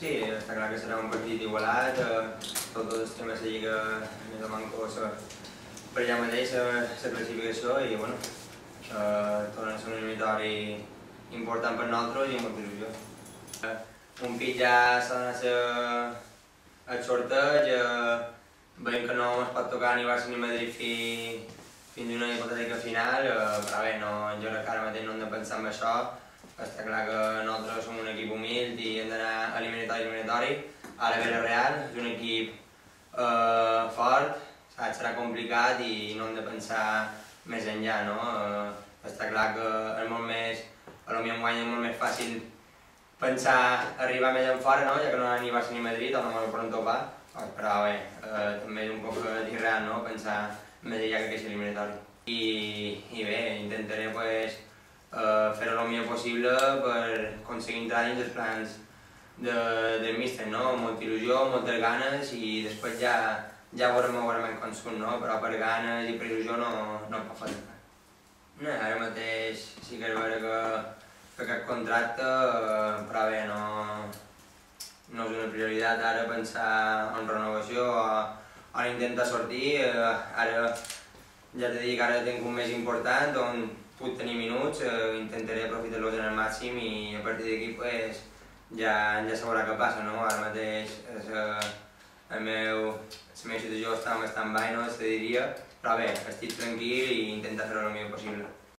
Sí, està clar que serà un partit igualat, eh, tots els temes de Lliga més o menys per allà mateix la, la classificació i bueno, eh, torna a ser un eliminatori important per nosaltres i amb molta il·lusió. Eh, un pit ja s'ha d'anar a el sorteig, eh, veiem que no es pot tocar ni Barça ni Madrid fins, fins una hipotètica final, eh, però bé, no, jo crec que ara mateix no hem de pensar en això, està clar que nosaltres som un equip humil i hem d'anar ve la Real, és un equip eh, fort, saps? serà complicat i no hem de pensar més enllà, no? Eh, està clar que és molt més, a lo millor guany és molt més fàcil pensar arribar més en fora, no? ja que no ni Barça ni Madrid, o no me lo poden topar, però bé, eh, també és un poc irreal no? pensar més enllà que aquest eliminatori. I, i bé, intentaré pues, eh, fer el millor possible per aconseguir entrar dins els plans de, del míster, no? Molta il·lusió, moltes ganes i després ja, ja veurem, veurem com surt, no? Però per ganes i per il·lusió no, no pot faltar. No, ara mateix sí que és vera que, que aquest contracte, eh, però bé, no, no és una prioritat ara pensar en renovació o, o intentar sortir. Eh, ara ja t'he dit que ara tinc un mes important on puc tenir minuts, eh, intentaré aprofitar-los en el màxim i a partir d'aquí pues, ja, ja sabrà què passa, no? Ara mateix és, eh, el meu, la meva situació està en stand-by, no? Se diria, però bé, estic tranquil i intentar fer-ho el millor possible.